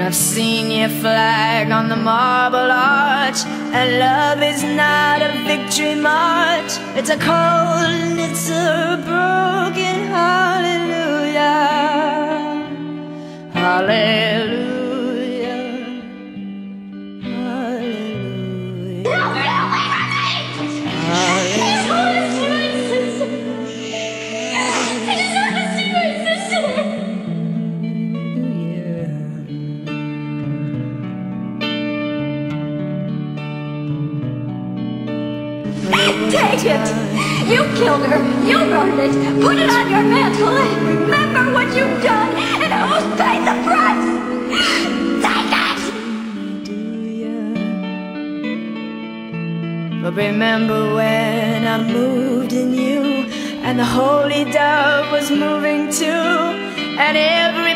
I've seen your flag on the marble arch. And love is not a victory march. It's a cold and it's a broken hallelujah. Hallelujah Take it! You killed her! You burned it! Put it on your mantle and remember what you've done and who's paid the price! Take it! But remember when I moved in you And the holy dove was moving too And every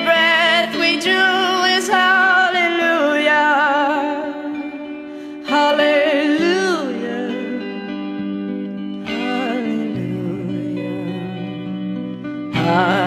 heart.